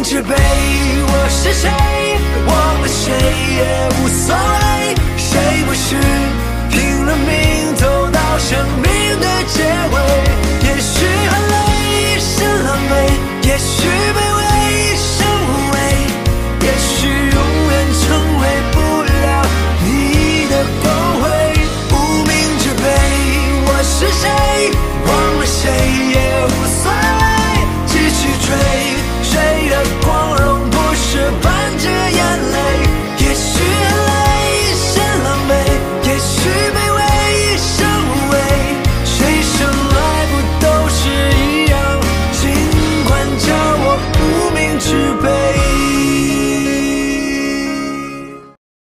名之辈我是谁？